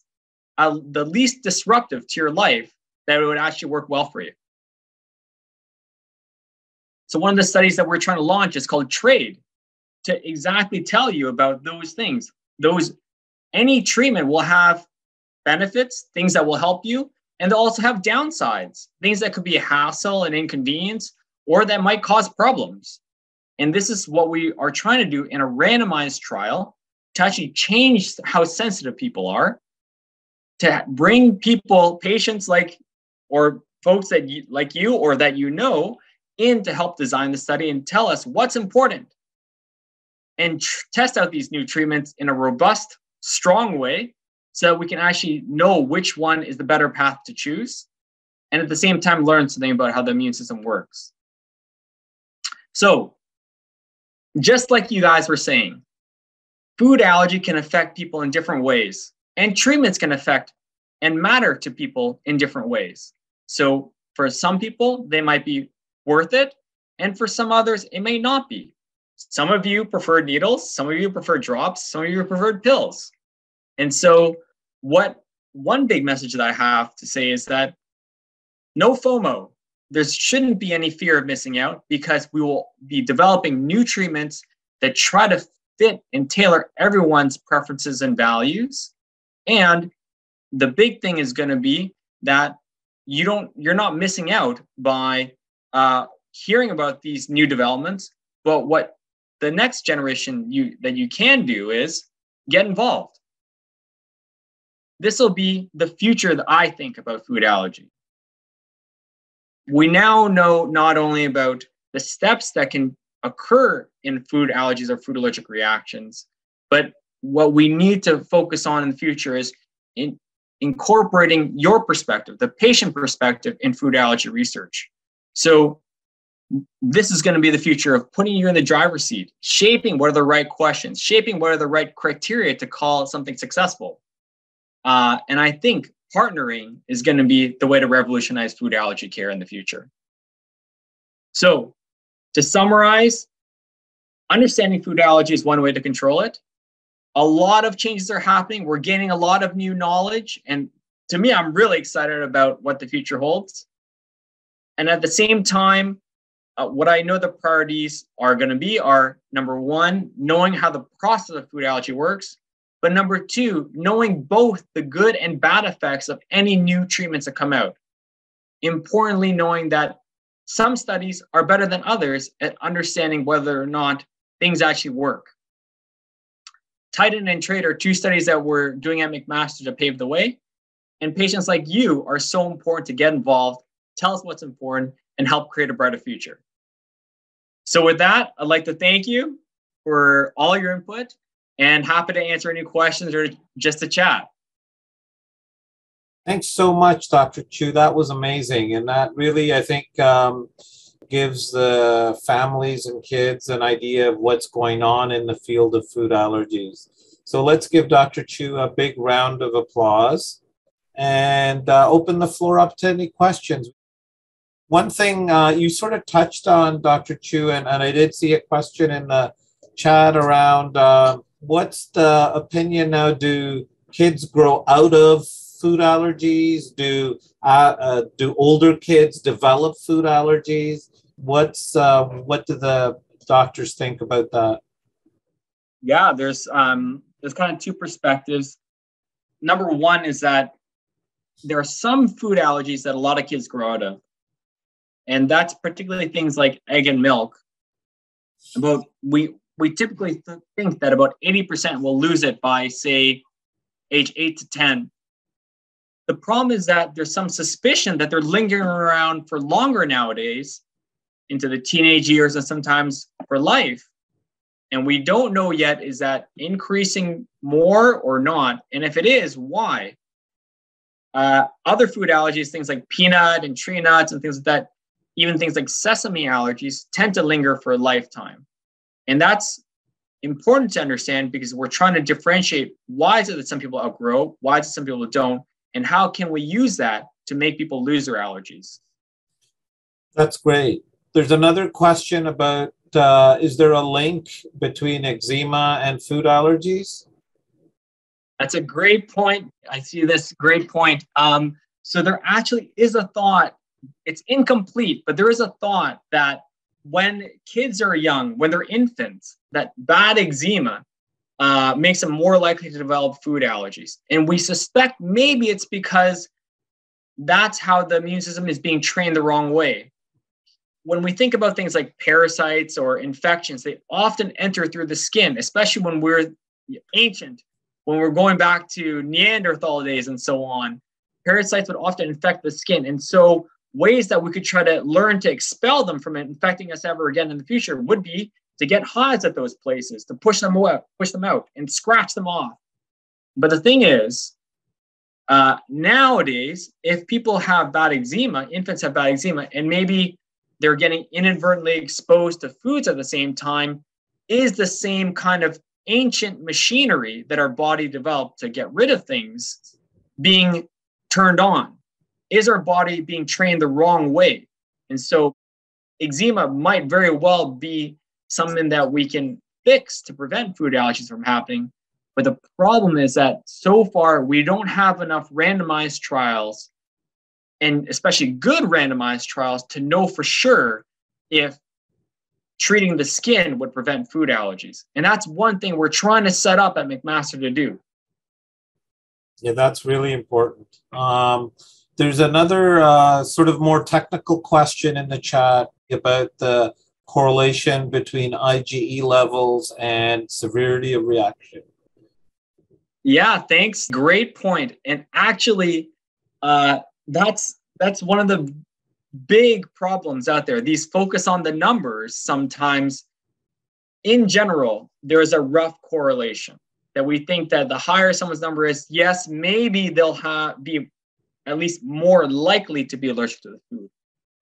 Speaker 2: uh, the least disruptive to your life that it would actually work well for you. So one of the studies that we're trying to launch is called Trade to exactly tell you about those things. Those any treatment will have benefits, things that will help you, and they'll also have downsides, things that could be a hassle and inconvenience, or that might cause problems. And this is what we are trying to do in a randomized trial to actually change how sensitive people are, to bring people, patients like, or folks that you, like you or that you know, in to help design the study and tell us what's important and tr- test out these new treatments in a robust, strong way so that we can actually know which one is the better path to choose and at the same time learn something about how the immune system works. So, just like you guys were saying, food allergy can affect people in different ways, and treatments can affect and matter to people in different ways. So, for some people, they might be worth it, and for some others, it may not be. Some of you prefer needles, some of you prefer drops, some of you prefer pills. And so, what one big message that I have to say is that no FOMO. There shouldn't be any fear of missing out because we will be developing new treatments that try to fit and tailor everyone's preferences and values. And the big thing is going to be that you don't you're not missing out by uh, hearing about these new developments. But what the next generation you that you can do is get involved this will be the future that I think about food allergy. We now know not only about the steps that can occur in food allergies or food allergic reactions, but what we need to focus on in the future is in incorporating your perspective, the patient perspective in food allergy research. So this is going to be the future of putting you in the driver's seat, shaping what are the right questions, shaping what are the right criteria to call something successful. Uh, and I think partnering is going to be the way to revolutionize food allergy care in the future. So, to summarize, understanding food allergy is one way to control it. A lot of changes are happening. We're gaining a lot of new knowledge. And to me, I'm really excited about what the future holds. And at the same time, uh, what I know the priorities are going to be are number one, knowing how the process of food allergy works, but number two, knowing both the good and bad effects of any new treatments that come out. Importantly, knowing that some studies are better than others at understanding whether or not things actually work. Titan and Trade are two studies that we're doing at McMaster to pave the way. And patients like you are so important to get involved, tell us what's important, and help create a brighter future. So, with that, I'd like to thank you for all your input and happy to answer any questions or just to chat.
Speaker 1: Thanks so much, Dr. Chu. That was amazing. And that really, I think, um, gives the families and kids an idea of what's going on in the field of food allergies. So let's give Dr. Chu a big round of applause and uh, open the floor up to any questions. One thing uh, you sort of touched on, Dr. Chu, and, and I did see a question in the chat around uh, what's the opinion now? Do kids grow out of food allergies? Do uh, uh, do older kids develop food allergies? What's uh, what do the doctors think about that?
Speaker 2: Yeah, there's um, there's kind of two perspectives. Number one is that there are some food allergies that a lot of kids grow out of, and that's particularly things like egg and milk. About we we typically th- think that about 80% will lose it by say age 8 to 10 the problem is that there's some suspicion that they're lingering around for longer nowadays into the teenage years and sometimes for life and we don't know yet is that increasing more or not and if it is why uh, other food allergies things like peanut and tree nuts and things like that even things like sesame allergies tend to linger for a lifetime and that's important to understand because we're trying to differentiate why is it that some people outgrow, why is it some people don't, and how can we use that to make people lose their allergies?
Speaker 1: That's great. There's another question about uh, is there a link between eczema and food allergies?
Speaker 2: That's a great point. I see this great point. Um, so there actually is a thought. It's incomplete, but there is a thought that when kids are young, when they're infants, that bad eczema uh, makes them more likely to develop food allergies. And we suspect maybe it's because that's how the immune system is being trained the wrong way. When we think about things like parasites or infections, they often enter through the skin, especially when we're ancient, when we're going back to Neanderthal days and so on. Parasites would often infect the skin. And so ways that we could try to learn to expel them from infecting us ever again in the future would be to get hives at those places, to push them away, push them out, and scratch them off. But the thing is, uh, nowadays, if people have bad eczema, infants have bad eczema, and maybe they're getting inadvertently exposed to foods at the same time, is the same kind of ancient machinery that our body developed to get rid of things being turned on is our body being trained the wrong way? And so eczema might very well be something that we can fix to prevent food allergies from happening. But the problem is that so far we don't have enough randomized trials and especially good randomized trials to know for sure if treating the skin would prevent food allergies. And that's one thing we're trying to set up at McMaster to do.
Speaker 1: Yeah, that's really important. Um, there's another uh, sort of more technical question in the chat about the correlation between IgE levels and severity of reaction.
Speaker 2: Yeah, thanks. Great point. And actually, uh, that's that's one of the big problems out there. These focus on the numbers sometimes. In general, there is a rough correlation that we think that the higher someone's number is, yes, maybe they'll have be at least more likely to be allergic to the food.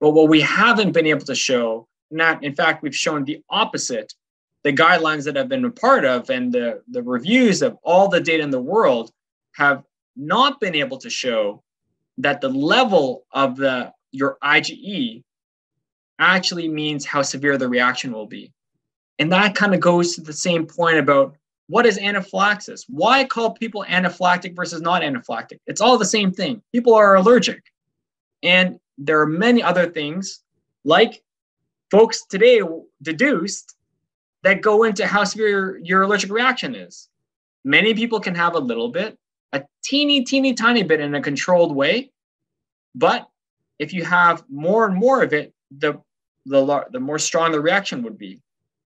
Speaker 2: But what we haven't been able to show, not in fact, we've shown the opposite. The guidelines that have been a part of and the, the reviews of all the data in the world have not been able to show that the level of the your IgE actually means how severe the reaction will be. And that kind of goes to the same point about what is anaphylaxis? Why call people anaphylactic versus not anaphylactic? It's all the same thing. People are allergic. And there are many other things, like folks today deduced, that go into how severe your allergic reaction is. Many people can have a little bit, a teeny, teeny, tiny bit in a controlled way. But if you have more and more of it, the, the, the more strong the reaction would be.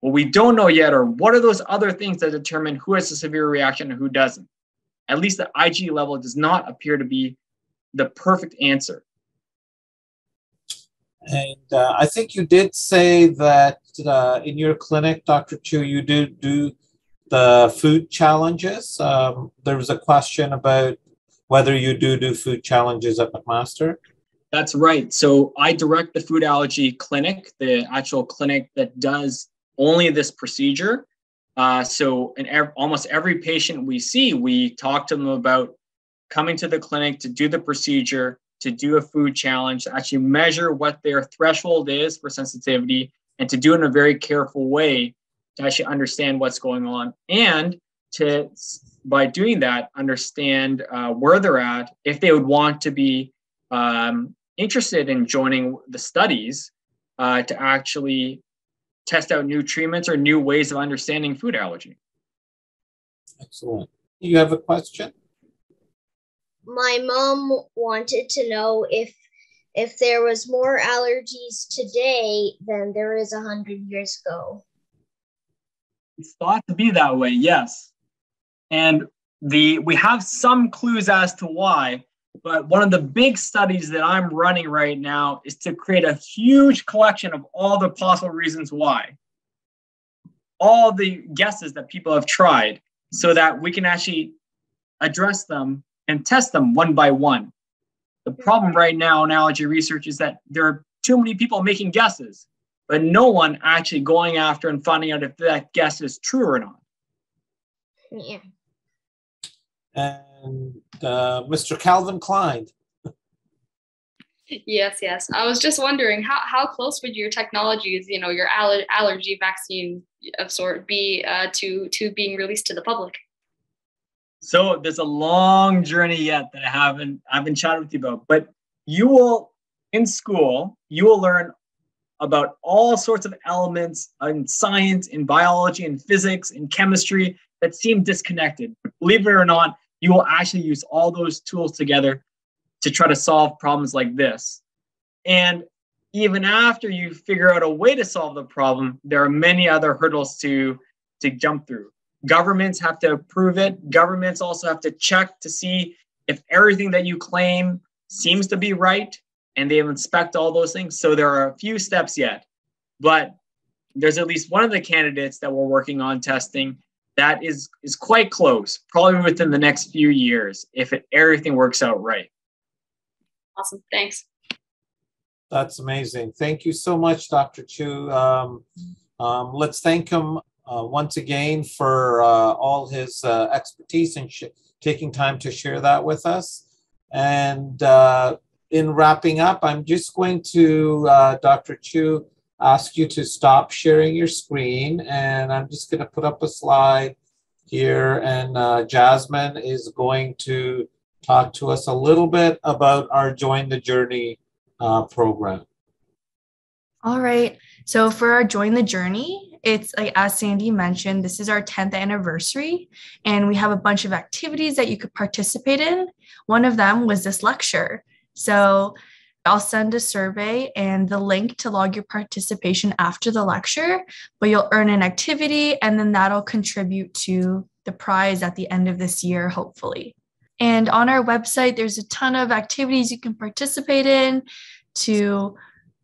Speaker 2: What we don't know yet are what are those other things that determine who has a severe reaction and who doesn't. At least the IgE level does not appear to be the perfect answer.
Speaker 1: And uh, I think you did say that uh, in your clinic, Dr. Chu, you do do the food challenges. Um, there was a question about whether you do do food challenges at McMaster.
Speaker 2: That's right. So I direct the food allergy clinic, the actual clinic that does only this procedure. Uh, so in ev- almost every patient we see, we talk to them about coming to the clinic to do the procedure, to do a food challenge, to actually measure what their threshold is for sensitivity, and to do it in a very careful way to actually understand what's going on and to by doing that, understand uh, where they're at, if they would want to be um, interested in joining the studies uh, to actually test out new treatments or new ways of understanding food allergy.
Speaker 1: Excellent. You have a question?
Speaker 4: My mom wanted to know if if there was more allergies today than there is a hundred years ago.
Speaker 2: It's thought to be that way, yes. And the we have some clues as to why, but one of the big studies that I'm running right now is to create a huge collection of all the possible reasons why. All the guesses that people have tried so that we can actually address them and test them one by one. The problem right now in allergy research is that there are too many people making guesses, but no one actually going after and finding out if that guess is true or not.
Speaker 4: Yeah.
Speaker 1: And uh, Mr. Calvin Klein.
Speaker 7: Yes, yes. I was just wondering how, how close would your technologies, you know, your aller- allergy vaccine of sort be uh, to to being released to the public?
Speaker 2: So there's a long journey yet that I haven't I've been chatting with you about, but you will in school you will learn about all sorts of elements in science, in biology, in physics, in chemistry that seem disconnected. Believe it or not, you will actually use all those tools together to try to solve problems like this. And even after you figure out a way to solve the problem, there are many other hurdles to, to jump through. Governments have to approve it. Governments also have to check to see if everything that you claim seems to be right and they inspect all those things. So there are a few steps yet, but there's at least one of the candidates that we're working on testing that is is quite close, probably within the next few years if it, everything works out right.
Speaker 7: Awesome. Thanks.
Speaker 1: That's amazing. Thank you so much, Dr. Chu. Um, um, let's thank him uh, once again for uh, all his uh, expertise and sh- taking time to share that with us. And uh, in wrapping up, I'm just going to, uh, Dr. Chu, ask you to stop sharing your screen. And I'm just going to put up a slide here. And uh, Jasmine is going to talk to us a little bit about our Join the Journey uh, program.
Speaker 8: All right. So for our Join the Journey, it's like as Sandy mentioned, this is our 10th anniversary, and we have a bunch of activities that you could participate in. One of them was this lecture. So I'll send a survey and the link to log your participation after the lecture, but you'll earn an activity and then that'll contribute to the prize at the end of this year, hopefully. And on our website, there's a ton of activities you can participate in to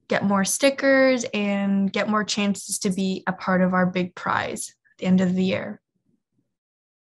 Speaker 8: get more stickers and get more chances to be a part of our big prize at the end of the year.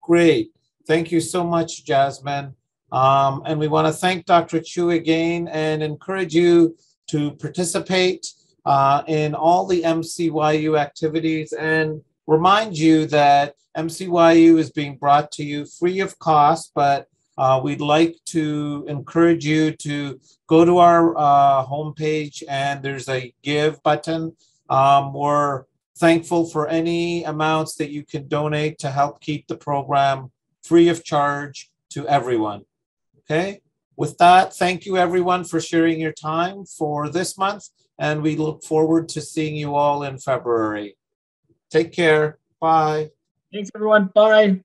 Speaker 1: Great. Thank you so much, Jasmine. Um, and we want to thank Dr. Chu again and encourage you to participate uh, in all the MCYU activities and remind you that MCYU is being brought to you free of cost, but uh, we'd like to encourage you to go to our uh, homepage and there's a give button. Um, we're thankful for any amounts that you can donate to help keep the program free of charge to everyone. Okay. With that, thank you everyone for sharing your time for this month, and we look forward to seeing you all in February. Take care. Bye.
Speaker 2: Thanks, everyone. Bye.